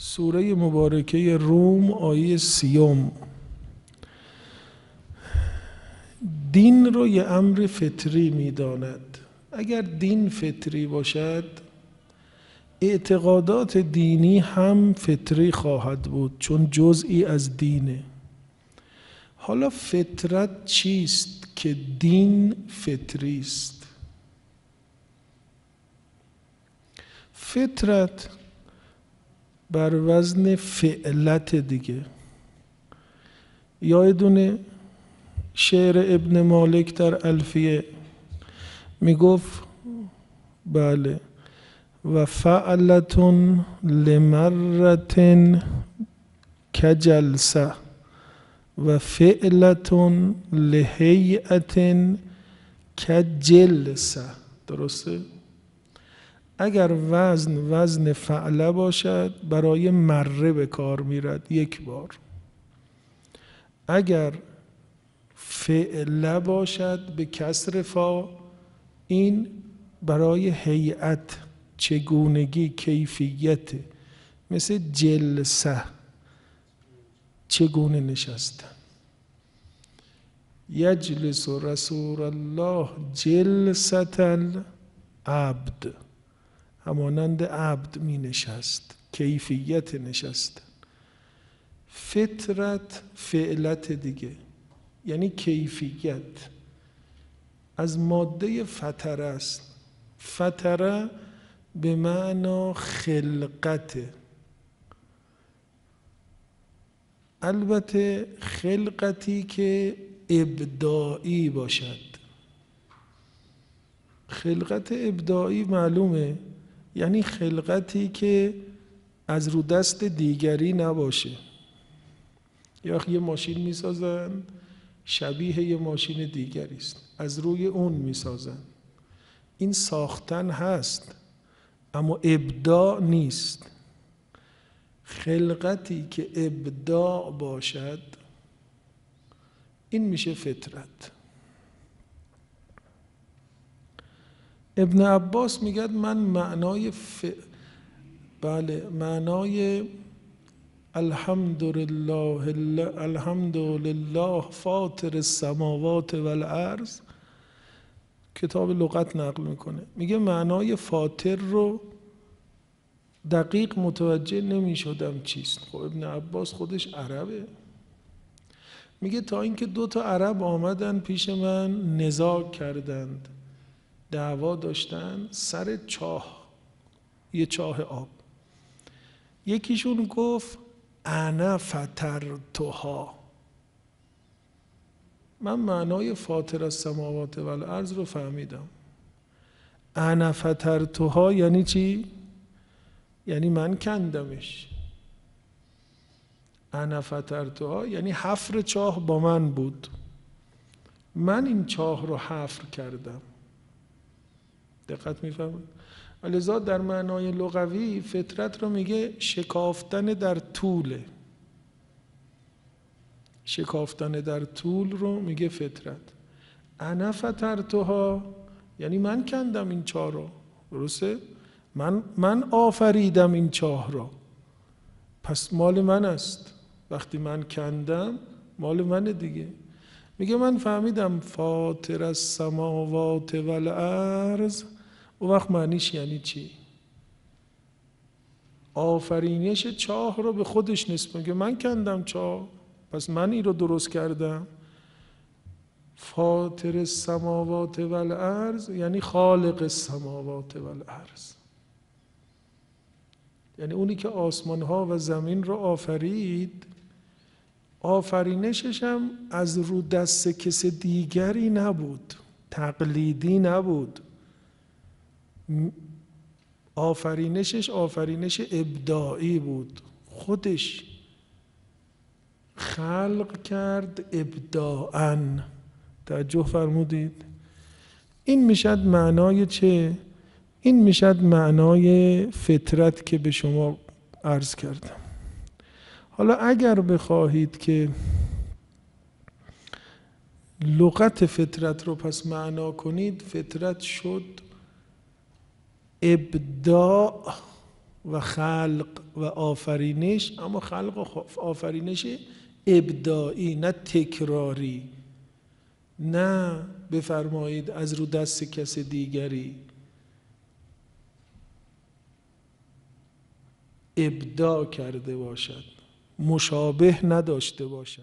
سوره مبارکه روم آیه سیوم. دین رو یه امر فطری می‌داند. اگر دین فطری باشد اعتقادات دینی هم فطری خواهد بود چون جزئی از دینه. حالا فطرت چیست که دین فطری است؟ فطرت بر وزن فعلت دیگه یادونه شعر ابن مالک در الفیه می‌گفت بله و فعلتون لمرتن کجلسه و فعلتون لهیئتن کجلسه درسته؟ اگر وزن وزن فعله باشد برای مره به کار میرد یک بار. اگر فعله باشد به کسر فا این برای هیئت چگونگی کیفیت مثل جلسه چگونه نشستن یجلس رسول الله جلست العبد. همانند عبد می نشست کیفیت نشستن فطرت فعلت دیگه یعنی کیفیت. از ماده فتره است. فتره به معنا خلقت. البته خلقتی که ابداعی باشد. خلقت ابداعی معلومه. یعنی خلقتی که از رو دست دیگری نباشه. یا یه ماشین می‌سازن شبیه یه ماشین دیگری است. از روی اون می‌سازن. این ساختن هست اما ابداع نیست. خلقتی که ابداع باشد این میشه فطرت. ابن عباس میگد من معنای ف... بله معنای الحمد لله الحمد لله فاطر السماوات والارض کتاب لغت نقل می‌کنه. میگه معنای فاطر رو دقیق متوجه نمی شدم چیست. خب ابن عباس خودش عربه. میگه تا اینکه دو تا عرب آمدن پیش من نزاع کردند. دعوا داشتن سر چاه یه چاه آب. یکیشون گفت انا فطرتها من معنای فاطر از سماوات و الارض رو فهمیدم. انا فطرتها یعنی چی؟ یعنی من کندمش. انا فطرتها یعنی حفر چاه با من بود. من این چاه رو حفر کردم. دقت می‌فهمید لذا در معنای لغوی فطرت رو میگه شکافتن در طوله شکافتن در طول رو میگه فطرت. انا فطرتها یعنی من کندم این چاه رو. درسته؟ من من آفریدم این چاه را پس مال من است. وقتی من کندم مال من دیگه. میگه من فهمیدم فاطر از سماوات او وقت معنیش یعنی چی؟ آفرینش چاه رو به خودش نسبت میگه من کندم چاه پس من این رو درست کردم. فاطر السماوات و الارض یعنی خالق السماوات و الارض یعنی اونی که آسمان ها و زمین رو آفرید آفرینشش هم از رو دست کس دیگری نبود. تقلیدی نبود. آفرینشش آفرینش ابداعی بود. خودش خلق کرد ابداعا. توجه فرمودید. این می‌شد معنای چه؟ این می‌شد معنای فطرت که به شما عرض کردم. حالا اگر بخواهید که لغت فطرت رو پس معنا کنید فطرت شد ابداع و خلق و آفرینش اما خلق و آفرینش ابداعی نه تکراری. نه بفرمایید از رو دست کس دیگری. ابداع کرده باشد. مشابه نداشته باشد.